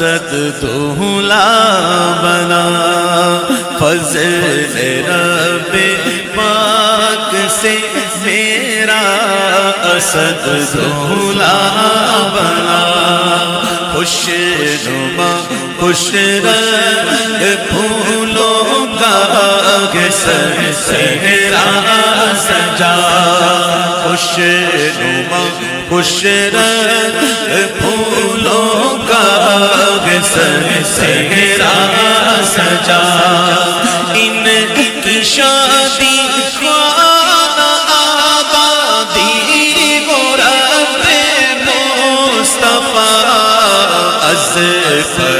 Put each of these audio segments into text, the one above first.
صدقته لا بنا فضل رب پاک سے میرا اسد دولا بنا خوش نما بشرا پھولوں کا سر سہرا سجا خوش نما بشرا پھولوں کا سر سہرا سجا ان کی شادی از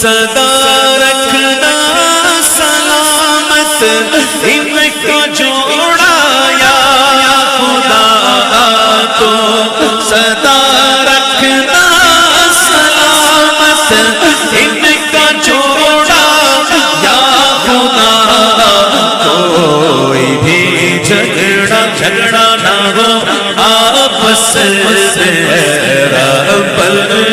सदा रखना सलामत इनको जोड़ाया खुदा तो सदा रखना सलामत इनका जोड़ा या खुदा कोई भी झगड़ा झगड़ा ना हो आपस में रब्बल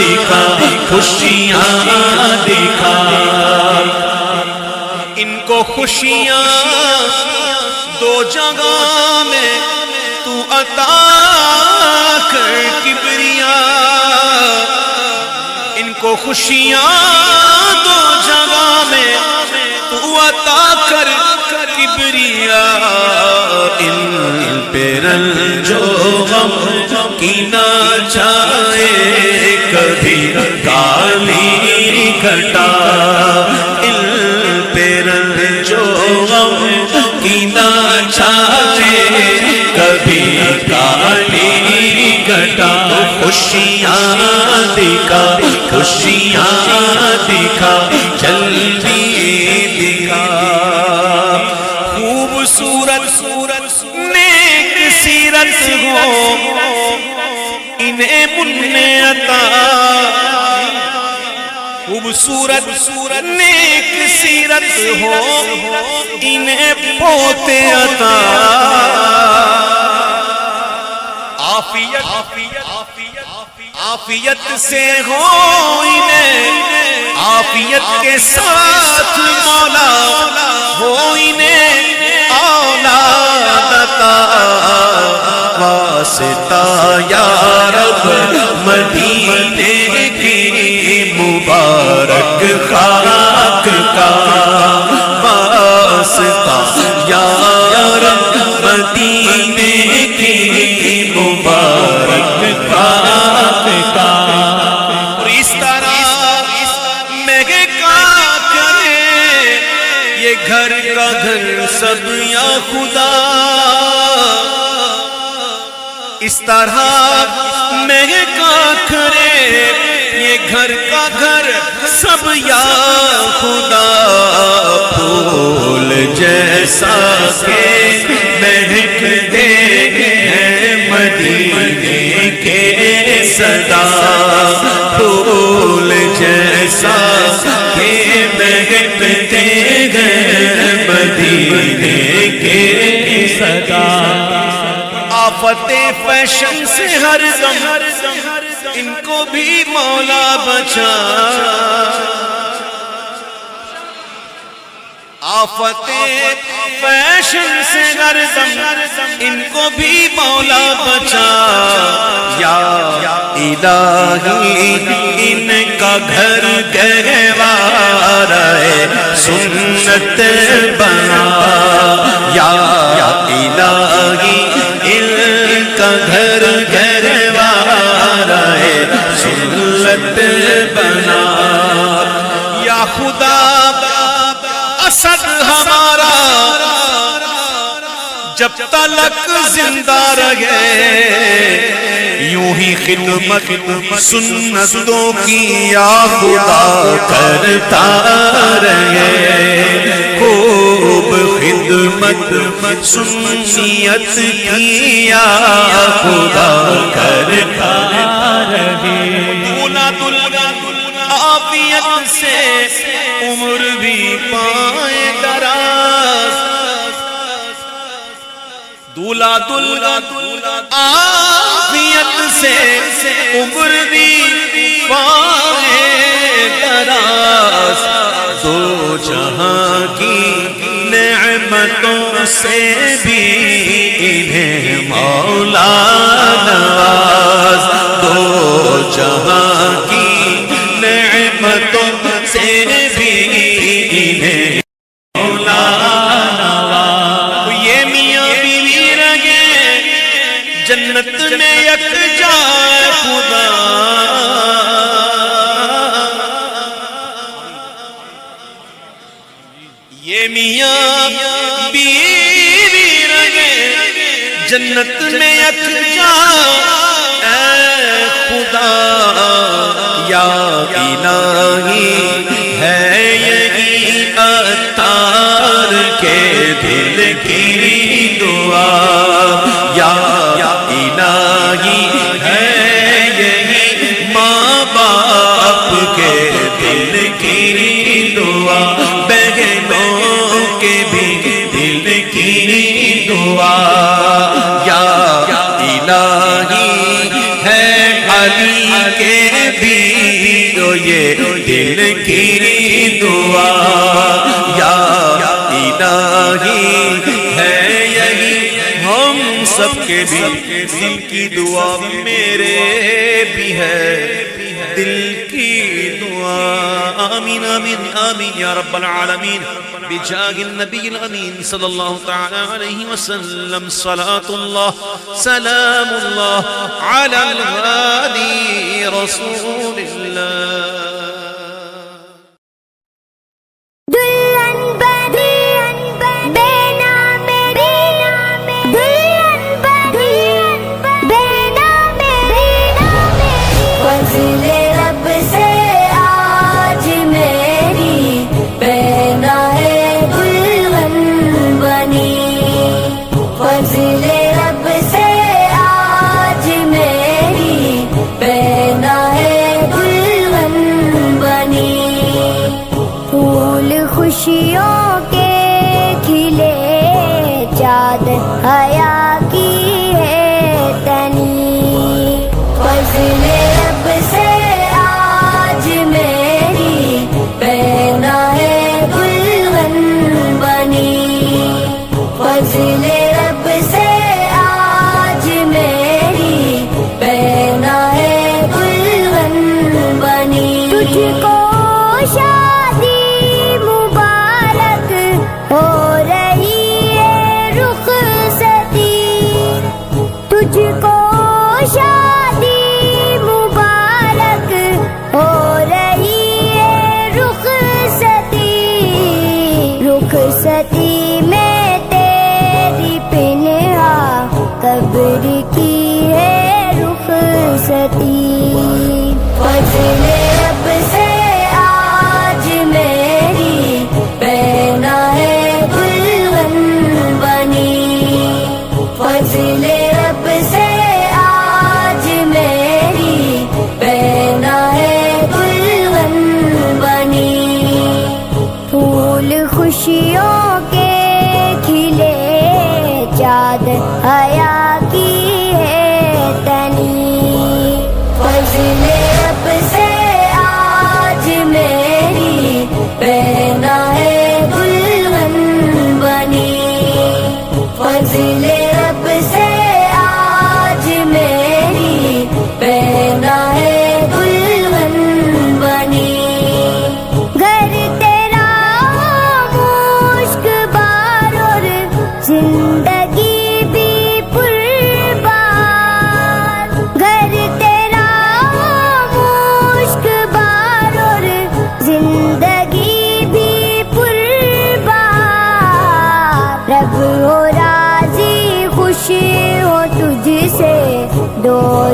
دیکھا، خوشیاں دیکھا۔ ان کو خوشیاں دو جگہ میں تو عطا کر، کبریا۔ ان کو خوشیاں دو جگہ میں تو عطا کر کبریا، ان پہ جو غم کی نہ جائے، کبھی کالی کٹا ان پہ جو غم کی نہ جائے، کبھی کالی کٹا خوشیاں دکھا خوشیاں دکھا۔ جلدی عطا خوبصورت، نیک سیرت ہو، انہیں پوتے عطا۔ آفیت آفیت سے ہو انہیں۔ آفیت کے ساتھ مولا ہو انہیں۔ हो इन्हें औलादता वास्ता या रब मदीने की मुबारक खाक का वास्ता या گھر کا گھر، سب یا خدا۔ اس طرح مہکا کرے یہ گھر کا گھر، سب یا خدا۔ پھول جیسا کے مہک دے ہیں، مدینے کے صدا۔ سے ہر دم ان کو بھی مولا بچا۔ آفت فیشن سے ہر دم ان کو بھی مولا بچا۔ یا الہی، ان کا گھر گہوارہ سنت بنا۔ تلک زندہ رہے۔ یوں ہی خدمت سنتوں کی یا خدا کرتا رہے۔ خوب خدمت سنیت کی یا خدا کرتا رہے۔ دلگن عافیت سے عمر بھی پان دلہا دلہا آفیت سے عمر بھی پائے دراز، دو جہاں کی نعمتوں سے بھی انہیں مولا نواز۔ دو جہاں کی نعمتوں سے بھی જન્નત سب کے بھی سب کی دعا میرے بھی ہے۔ دل کی دعا۔ آمین آمین آمین، یا رب العالمین بجاہ النبی الامین صلی اللہ تعالی علیہ وسلم صلاة اللہ، سلام اللہ علی الغادی رسول اللہ۔ feeling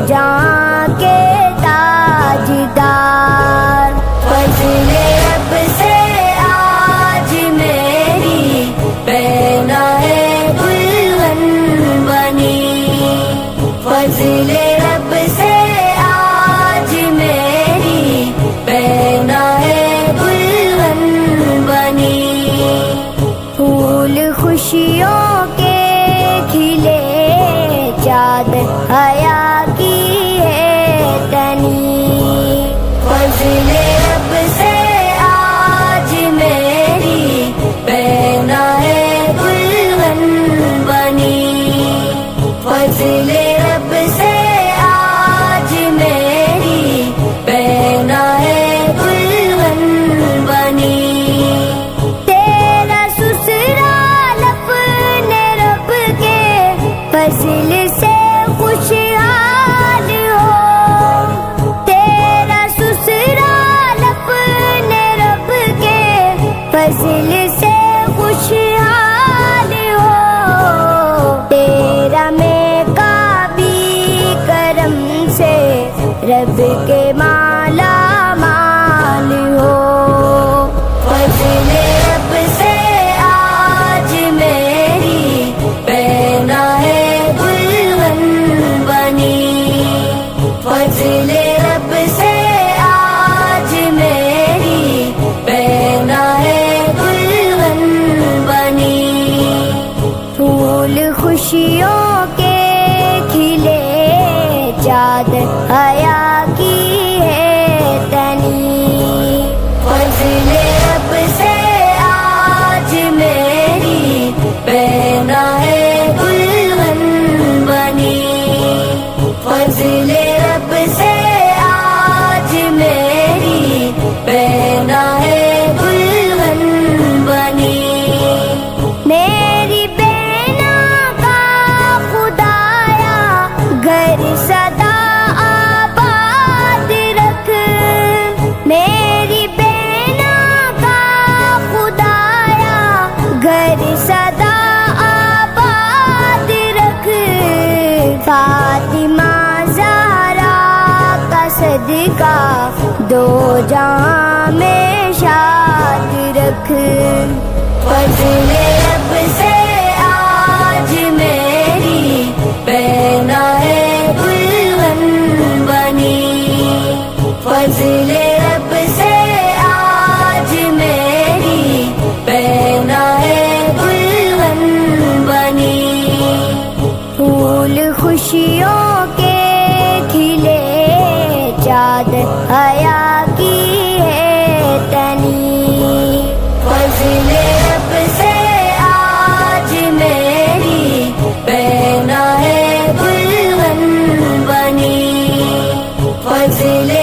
जान सदका दो जहाँ में शाद रख फसले रब से मंजिल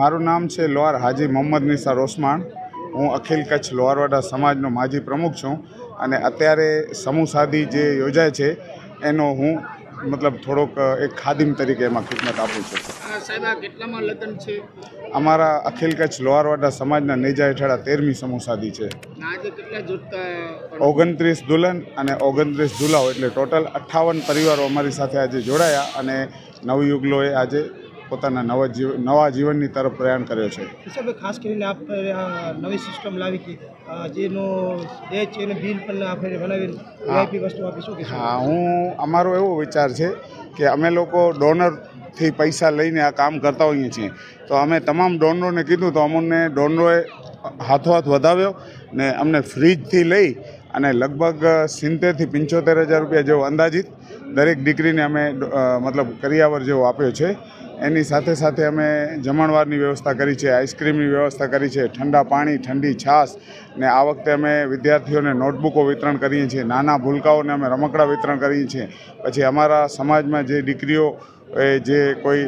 મારું નામ છે લોહાર હાજી મોહમ્મદ નિસાર રોસમાણ હું અખિલ કચ્છ લોહારવાડા સમાજનો માજી પ્રમુખ છું અને અત્યારે સમૂહ સાદી જે યોજાય છે એનો હું મતલબ થોડોક એક ખાદિમ તરીકે એમાં ખિદમત આપું છું. અમારા અખિલ કચ્છ લોહારવાડા સમાજના નેજા હેઠળ તેરમી સમૂહ સાદી છે. ઓગણત્રીસ દુલ્હન અને ઓગણત્રીસ દુલાઓ એટલે ટોટલ અઠ્ઠાવન પરિવારો અમારી સાથે આજે જોડાયા અને નવયુગલોએ આજે પોતાના નવા જીવ નવા જીવનની તરફ પ્રયાણ કર્યો છે. ખાસ કરીને આપ નવી સિસ્ટમ લાવી કે જેનો એચ એને બિલ પણ આપણે વીઆઈપી વસ્તુ આપી શું હા હું અમારો એવો વિચાર છે કે અમે લોકો ડોનરથી પૈસા લઈને આ કામ કરતા હોઈએ છીએ. તો અમે તમામ ડોનરોને કીધું તો અમને ડોનરોએ હાથોહાથ વધાવ્યો ને અમને ફ્રીજથી લઈ અને લગભગ સિત્તેરથી પંચોતેર હજાર રૂપિયા જેવો અંદાજિત દરેક દીકરીને અમે મતલબ કરિયાવર જેવો આપ્યો છે. એની સાથે સાથે અમે જમણવારની વ્યવસ્થા કરી છે, આઈસ્ક્રીમની વ્યવસ્થા કરી છે, ઠંડા પાણી, ઠંડી છાશ ને આ વખતે અમે વિદ્યાર્થીઓને નોટબુકો વિતરણ કરીએ છીએ, નાના ભૂલકાઓને અમે રમકડાં વિતરણ કરીએ છીએ. પછી અમારા સમાજમાં જે દીકરીઓ જે કોઈ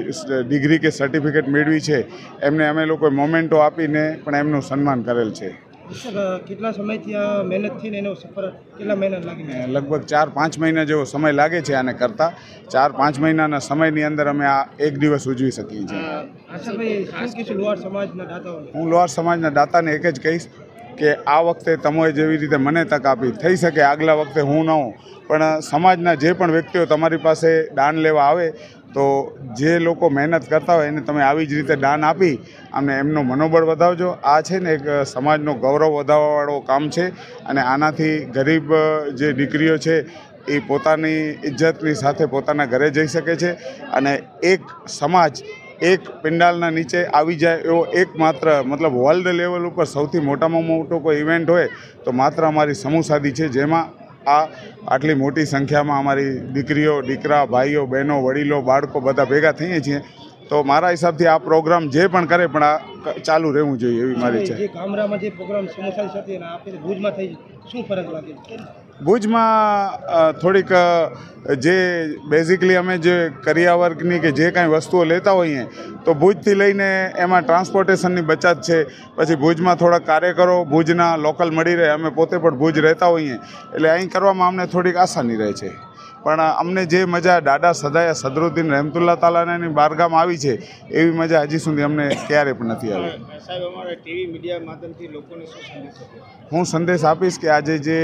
ડિગ્રી કે સર્ટિફિકેટ મેળવી છે, એમને અમે લોકોએ મોમેન્ટો આપીને પણ એમનું સન્માન કરેલ છે. કેટલા સમયથી આ મહેનતથી એનો સફર કેટલા મહિના લાગી? લગભગ ચાર પાંચ મહિના જેવો સમય લાગે છે આને કરતાં. ચાર પાંચ મહિનાના સમયની અંદર અમે આ એક દિવસ ઉજવી શકીએ છીએ. હું લોહાર સમાજના દાતાને એક જ કહીશ કે આ વખતે તમે જેવી રીતે મને તક આપી થઈ શકે આગલા વખતે હું ન હોઉં પણ સમાજના જે પણ વ્યક્તિઓ તમારી પાસે દાન લેવા આવે તો જે લોકો મહેનત કરતા હોય એને તમે આવી જ રીતે દાન આપી અને એમનું મનોબળ વધાવજો. આ છે ને એક સમાજનો ગૌરવ વધારવાવાળો કામ છે અને આનાથી ગરીબ જે દીકરીઓ છે એ પોતાની ઇજ્જતની સાથે પોતાના ઘરે જઈ શકે છે અને એક સમાજ એક પિંડાલના નીચે આવી જાય એવો એકમાત્ર, મતલબ વર્લ્ડ લેવલ ઉપર સૌથી મોટામાં મોટો કોઈ ઇવેન્ટ હોય તો માત્ર અમારી સમૂહ સાદી છે જેમાં આ આટલી મોટી સંખ્યામાં અમારી દીકરીઓ દીકરા ભાઈઓ બહેનો વડીલો બાળકો બધા ભેગા થઈએ છીએ. તો મારા હિસાબથી આ પ્રોગ્રામ જે પણ કરે પણ આ ચાલુ રહેવું જોઈએ એવી મારી છે. ગામડામાં જે પ્રોગ્રામ સમસ્યા સાથે ભુજમાં થઈ શું ફરક લાગે? ભુજમાં થોડીક જે બેઝિકલી અમે જે કરિયા વર્ગની કે જે કાંઈ વસ્તુઓ લેતા હોઈએ, તો ભુજથી લઈને એમાં ટ્રાન્સપોર્ટેશનની બચત છે. પછી ભુજમાં થોડા કાર્યકરો ભુજના લોકલ મળી રહે. અમે પોતે પણ ભુજ રહેતા હોઈએ. એટલે અહીં કરવામાં અમને થોડીક આસાની રહે છે. પણ અમને જે મજા દાદા સદાયા સદરુદ્દીન રહેમતુલ્લા તાલાની બારગામ આવી છે એવી મજા હજી સુધી અમને ક્યારે પણ નથી આવી. હું સંદેશ આપીશ કે આજે જે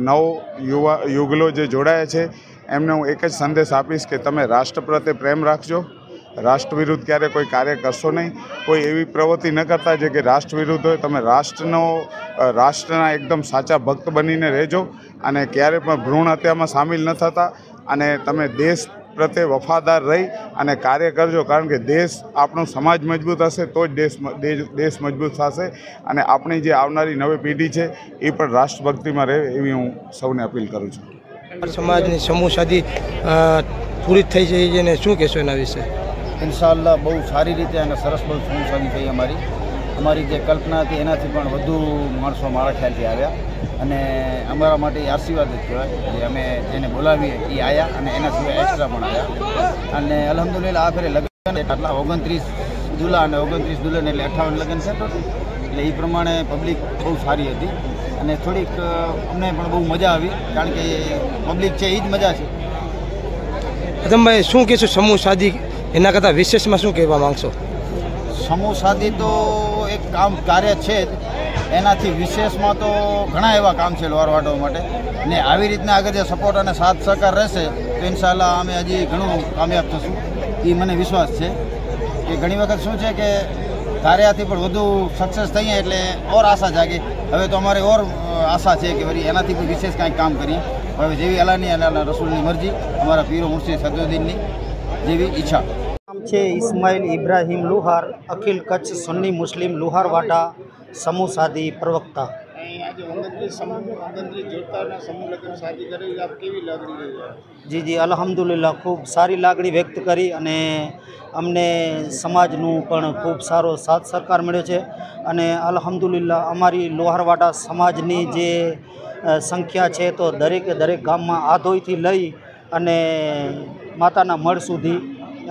નવ યુવા યુગલો જે જોડાયા છે એમને હું એક જ સંદેશ આપીશ કે તમે રાષ્ટ્ર પ્રત્યે પ્રેમ રાખજો. રાષ્ટ્ર વિરુદ્ધ ક્યારે કોઈ કાર્ય કરશો નહીં. કોઈ એવી પ્રવૃત્તિ ન કરતા જે કે રાષ્ટ્ર વિરુદ્ધ હોય. તમે રાષ્ટ્રનો રાષ્ટ્રના એકદમ સાચા ભક્ત બનીને રહેજો અને ક્યારે પણ ભ્રૂણ હત્યામાં સામેલ ન થતા અને તમે દેશ પ્રત્યે વફાદાર રહી અને કાર્ય કરજો. કારણ કે દેશ આપણો સમાજ મજબૂત હશે તો જ દેશ દેશ મજબૂત થશે. અને આપણી જે આવનારી નવી પેઢી છે એ પણ રાષ્ટ્રભક્તિમાં રહે એવી હું સૌને અપીલ કરું છું. સમાજની સમૂહ અ, પૂરી થઈ જઈ છે ને શું કહેશો એના વિશે? ઇન્શાઅલ્લાહ બહુ સારી રીતે અને સરસ બહુ સમૂહસાદી થઈ અમારી. અમારી જે કલ્પના હતી એનાથી પણ વધુ માણસો મારા ખ્યાલથી આવ્યા. અને અમારા માટે આશીર્વાદ જ કહેવાય જે અમે જેને બોલાવીએ એ આવ્યા અને એના સિવાય એક્સ્ટ્રા પણ આવ્યા અને અલહમદુલિલ્લા આ ફેરે લગ્ન આટલા ઓગણત્રીસ દુલ્હા અને ઓગણત્રીસ દુલ્હન એટલે અઠાવન લગ્ન છે. એટલે એ પ્રમાણે પબ્લિક બહુ સારી હતી. અને થોડીક અમને પણ બહુ મજા આવી, કારણ કે પબ્લિક છે એ જ મજા છે. પ્રથમભાઈ શું કહેશું? સમૂહ શાદી એના કરતાં વિશેષમાં શું કહેવા માંગશો? સમૂહ સાથી તો એક કામ કાર્ય છે જ. એનાથી વિશેષમાં તો ઘણા એવા કામ છે લોહારવાડો માટે. ને આવી રીતના આગળ જે સપોર્ટ અને સાથ સહકાર રહેશે તો ઇન્શાલ્લાહ અમે હજી ઘણું કામયાબ થશું. એ મને વિશ્વાસ છે કે ઘણી વખત શું છે કે ધાર્યાથી પણ વધુ સક્સેસ થઈએ એટલે ઓર આશા જાગે. હવે તો અમારે ઓર અ, આશા છે કે વળી એનાથી પણ વિશેષ કાંઈક કામ કરીએ. હવે જેવી અલાની અને અલ્લાહ રસૂલની મરજી અમારા પીરો મુર્શિદ સદુદ્દીનની જેવી ઈચ્છા. નામ છે ઇસ્માઇલ ઇબ્રાહિમ લુહાર અખિલ કચ્છ સુન્ની મુસ્લિમ લુહારવાડા સમૂહ સાદી પ્રવક્તા. જી જી અલ્હમ્દુલિલ્લાહ ખૂબ સારી લાગણી વ્યક્ત કરી અને અમને સમાજનું પણ ખૂબ સારો સાથ સહકાર મળ્યો છે. અને અલ્હમ્દુલિલ્લાહ અમારી લોહારવાડા સમાજની જે સંખ્યા છે તો દરેકે દરેક ગામમાં આધોઈથી લઈ અને માતાના મઢ સુધી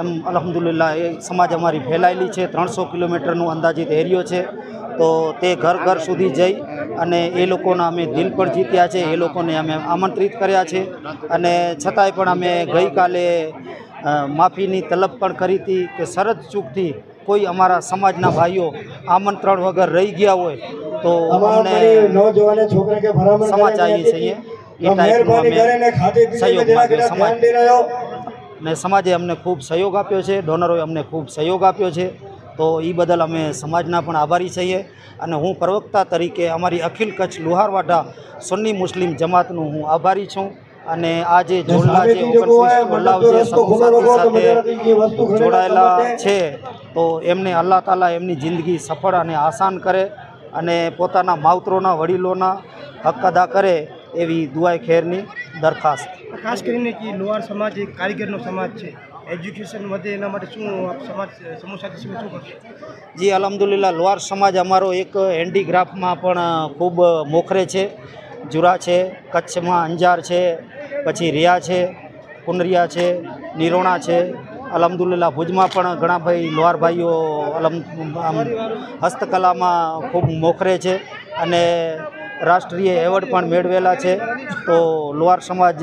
એમ અલ્હમ્દુલિલ્લાહ એ સમાજ અમારી ફેલાયેલી છે. ત્રણસો કિલોમીટરનું અંદાજિત એરિયો છે. તો તે ઘર ઘર સુધી જઈ અને એ લોકોના અમે દિલ પણ જીત્યા છે. એ લોકોને અમે આમંત્રિત કર્યા છે. અને છતાંય પણ અમે ગઈકાલે માફીની તલબ પણ કરી હતી કે શરત ચૂકથી કોઈ અમારા સમાજના ભાઈઓ આમંત્રણ વગર રહી ગયા હોય તો અમને સમાજ આવીએ છીએ એ ટાઈપનું અમે સહયોગ માગ્યો સમાજ ને સમાજે અમને ખૂબ સહયોગ આપ્યો છે ડોનરોએ અમને ખૂબ સહયોગ આપ્યો છે. તો એ બદલ અમે સમાજના પણ આભારી છીએ અને હું પ્રવક્તા તરીકે અમારી અખિલ કચ્છ લુહારવાડા સુન્ની મુસ્લિમ જમાતનું હું આભારી છું અને આ જે જોડલા જે સાથે જોડાયેલા છે તો એમને અલ્લાહ તાલા એમની જિંદગી સફળ અને આસાન કરે અને પોતાના માવતરોના વડીલોના હક અદા કરે એવી દુઆ ખેરની દરખાસ્ત. ખાસ કરીને કે લોહાર સમાજ એક કારીગરનો સમાજ છે. એજ્યુકેશન વધે એના માટે શું સમાજ, સમૂહ સાથે શું કરશો? જી અલહમદુલિલ્લા લોહાર સમાજ અમારો એક હેન્ડીક્રાફ્ટમાં પણ ખૂબ મોખરે છે. જુરા છે, કચ્છમાં અંજાર છે, પછી રિયા છે, કુનરિયા છે, નિરોણા છે. અલહમદુલિલ્લા ભુજમાં પણ ઘણા ભાઈ લોહાર ભાઈઓ અલમ હસ્તકલામાં ખૂબ મોખરે છે. અને રાષ્ટ્રીય એવોર્ડ પણ મેળવેલા છે. તો લોહાર સમાજ,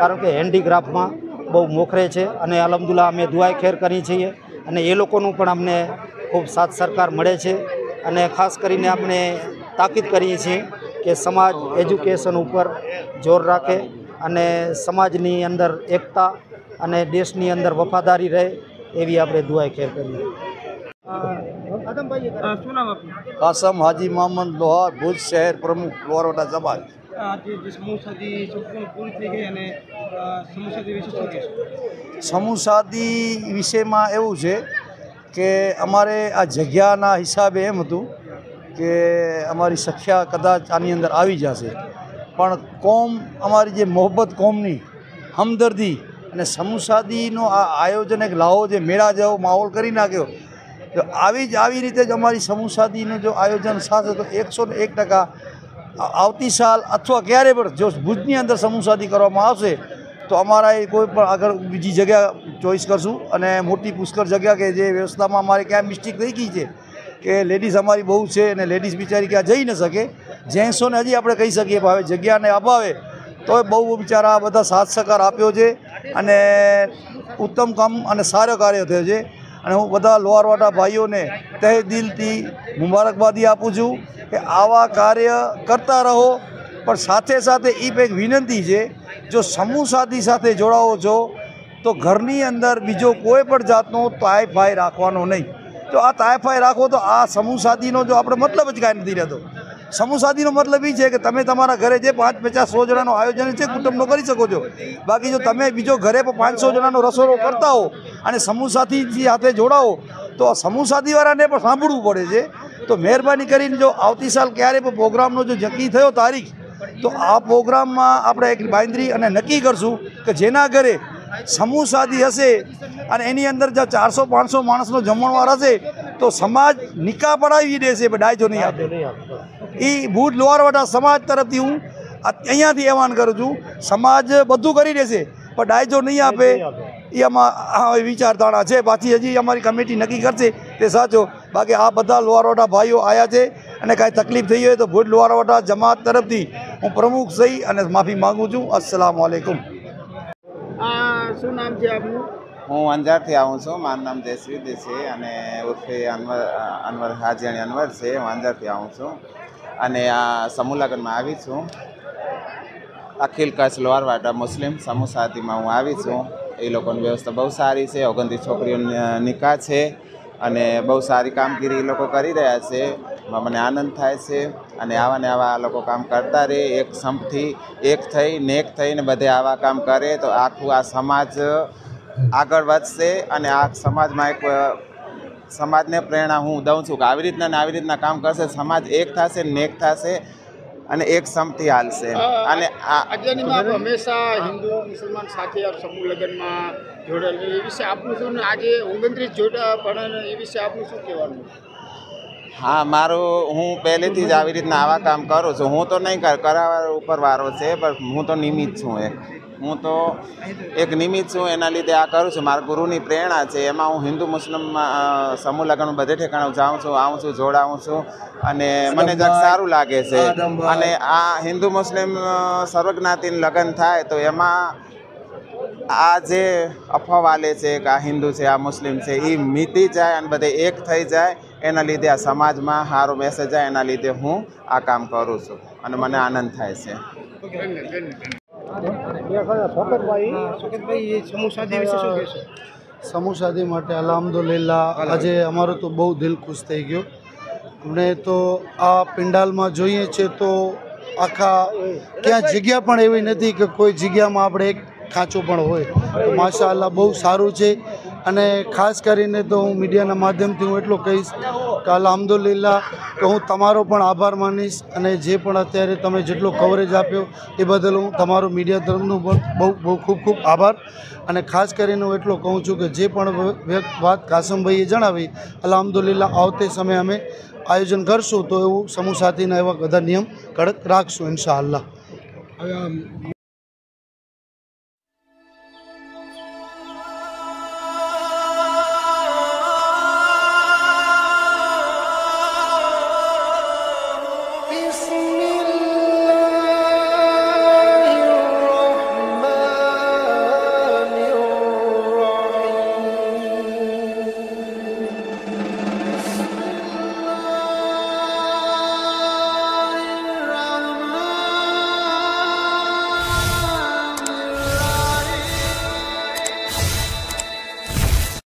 કારણ કે હેન્ડીક્રાફ્ટમાં બહુ મોખરે છે અને અલમદુલ્લા અમે દુઆઈ ખેર કરી છીએ અને એ લોકોનું પણ અમને ખૂબ સાથ સરકાર મળે છે અને ખાસ કરીને આપણે તાકીદ કરીએ છીએ કે સમાજ એજ્યુકેશન ઉપર જોર રાખે અને સમાજની અંદર એકતા અને દેશની અંદર વફાદારી રહે એવી આપણે દુઆઈ ખેર કરીએ. શું નામ આપનું? કાસમ હાજી મોહમ્મદ લોહાર ભુજ શહેર પ્રમુખ લોહારવાડા સમાજ સમુસાદી વિષયમાં એવું છે કે અમારે આ જગ્યાના હિસાબે એમ હતું કે અમારી સખ્યા કદાચ આની અંદર આવી જશે. પણ કોમ અમારી જે મોહબ્બત કોમની હમદર્દી અને સમુસાદીનો આ આયોજન એક લાવો જે મેળા જેવો માહોલ કરી નાખ્યો તો આવી જ આવી રીતે જ અમારી સમૂહ સાદીનું જો આયોજન સાથે તો એકસો એક ટકા આવતી સાલ અથવા ક્યારે પણ જો ભુજની અંદર સમૂહ સાદી કરવામાં આવશે, તો અમારા એ કોઈ પણ આગળ બીજી જગ્યા ચોઈસ કરશું. અને મોટી પુષ્કળ જગ્યા કે જે વ્યવસ્થામાં અમારે ક્યાં મિસ્ટેક થઈ ગઈ છે કે લેડીઝ અમારી બહુ છે અને લેડીઝ બિચારી ક્યાં જઈ ન શકે, જેન્ટ્સોને હજી આપણે કહી શકીએ ભાવે જગ્યાને અભાવે તો એ બહુ બિચારા બધા સાથ સહકાર આપ્યો છે અને ઉત્તમ કામ અને સારો કાર્ય થયો છે. અને હું બધા લોહારવાટા ભાઈઓને તહે દિલથી મુબારકબાદી આપું છું કે આવા કાર્ય કરતા રહો. પણ સાથે સાથે એ એક વિનંતી છે, જો સમૂહ સાથી સાથે જોડાવો છો, તો ઘરની અંદર બીજો કોઈ પણ જાતનો તાયફાય રાખવાનો નહીં. તો આ તાયફાય રાખો તો આ સમૂહ સાથીનો જો આપણે મતલબ જ કાંઈ નથી રહેતો. સમૂહ સાથીનો મતલબ એ છે કે તમે તમારા ઘરે જે પાંચ પચાસ સો જણાનું આયોજન છે, કુટુંબનો કરી શકો છો. બાકી જો તમે બીજો ઘરે પણ પાંચસો જણાનો રસોડો કરતા હો અને સમૂહ સાથી સાથે જોડાઓ તો સમૂહ સાથીવાળાને પણ સાંભળવું પડે છે. તો મહેરબાની કરીને જો આવતી સાલ ક્યારે પણ પ્રોગ્રામનો જો નક્કી થયો તારીખ, તો આ પ્રોગ્રામમાં આપણે એક બાંધરી અને નક્કી કરશું કે જેના ઘરે સમૂહ સાદી હશે અને એની અંદર જો ચારસો પાંચસો માણસનો જમણવાર હશે તો સમાજ નિકાહ પડાવી દેશે. પણ ડાયજો નહીં આપે. એ ભૂત લોહારવાડા સમાજ તરફથી હું આ- અહીંયાથી એવાન કરું છું. સમાજ બધું કરી દેશે પણ ડાયજો નહીં આપે. એ આમાં આ વિચારધારણા છે. પાછી હજી અમારી કમિટી નક્કી કરશે. તે સાચો. બાકી આ બધા લોહારવાડા ભાઈઓ આવ્યા છે અને કાંઈ તકલીફ થઈ હોય તો ભુજ લોહારવાડા જમાત તરફથી હું પ્રમુખ થઈ અને માફી માગું છું. અસ્સલામ વાલેકુમ આ શું નામ છે આપનું? હું અંજારથી આવું છું. મારું નામ જયશ્રી છે અને ઉર્ફે અનવર અનવર હાજીયાણી અનવર છે. હું અંજારથી આવું છું. અને આ સમૂહ લગ્નમાં આવી છું. અખિલ કચ્છ લોહારવાડા મુસ્લિમ સમૂહ સાથીમાં હું આવી છું. એ લોકોની વ્યવસ્થા બહુ સારી છે. ઓગણત્રીસ છોકરીઓની નિકાહ છે અને બહુ સારી કામગીરી એ લોકો કરી રહ્યા છે. મને આનંદ થાય છે અને આવા ને આવા આ લોકો કામ કરતા રહે એક સંપથી એક થઈ નેક થઈને બધે આવા કામ કરે તો આખું આ સમાજ આગળ વધશે અને આ સમાજમાં એક સમાજને પ્રેરણા હું દઉં છું કે આવી રીતના ને આવી રીતના કામ કરશે સમાજ એક થશે નેક થશે અને એક સમથી હાલશે. અને હંમેશા હિન્દુ મુસલમાન સાથે આપ સમૂહ લગ્નમાં જોડાયેલ એ વિશે આપનું શું આજે ઓગણત્રીસ જોડા પણ એ વિશે આપનું શું કહેવાનું? હા મારું હું પહેલેથી જ આવી રીતના આવા કામ કરું છું. હું તો નહીં કર કરાવવા ઉપર વારો છે પણ હું તો નિમિત્ત છું એક. હું તો એક નિમિત્ત છું એના લીધે આ કરું છું. મારા ગુરુની પ્રેરણા છે. એમાં હું હિન્દુ મુસ્લિમમાં સમૂહ લગ્ન બધે ઠેકાણે જાઉં છું આવું છું જોડાઉં છું અને મને જરાક સારું લાગે છે. અને આ હિન્દુ મુસ્લિમ સર્વજ્ઞાતિનું લગ્ન થાય તો એમાં આ જે અફવા વાલે છે કે આ હિન્દુ છે આ મુસ્લિમ છે એ મીતી જાય અને બધે એક થઈ જાય. એના લીધે આ સમાજમાં સારો મેસેજ આવે એના લીધે હું આ કામ કરું છું અને મને આનંદ થાય છે. સમૂહ શાદી માટે અલહમદુલિલ્લા આજે અમારું તો બહુ દિલ ખુશ થઈ ગયું. અમને તો આ પિંડાલમાં જોઈએ છે તો આખા ક્યાં જગ્યા પણ એવી નથી કે કોઈ જગ્યામાં આપણે એક ખાંચો પણ હોય. તો માશા અલ્લાહ બહુ સારું છે. અને ખાસ કરીને તો હું મીડિયાના માધ્યમથી હું એટલું કહીશ કે અલહમદુલિલ્લા કે હું તમારો પણ આભાર માનીશ અને જે પણ અત્યારે તમે જેટલો કવરેજ આપ્યો એ બદલ હું તમારો મીડિયા તરફનો બહુ બહુ ખૂબ ખૂબ આભાર. અને ખાસ કરીને હું એટલો કહું છું કે જે પણ વાત કાસમભાઈએ જણાવી અલહમદુલિલ્લા આવતે સમયે અમે આયોજન કરશું તો એવું સમૂહ સાથીના એવા બધા નિયમ કડક રાખશું ઇન્શા અલ્લાહ હવે